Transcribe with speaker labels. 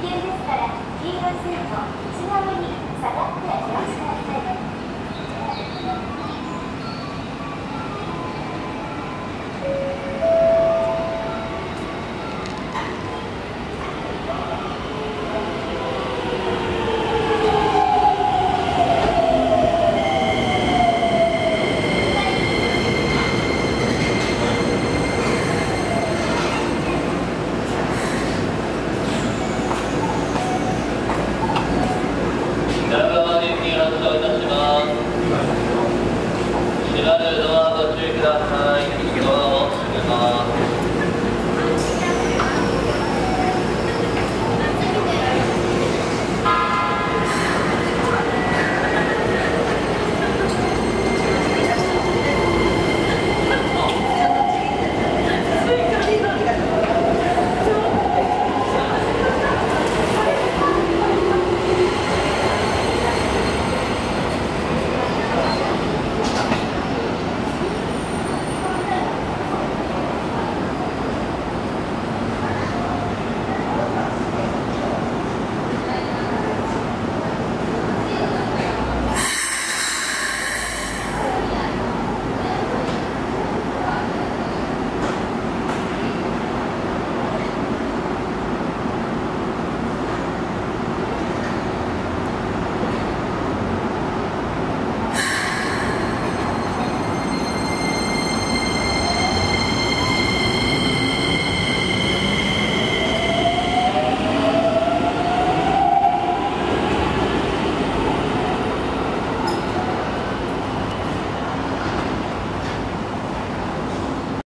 Speaker 1: 急ですから黄色い線の内側に下がってお待ちください。Dahaya.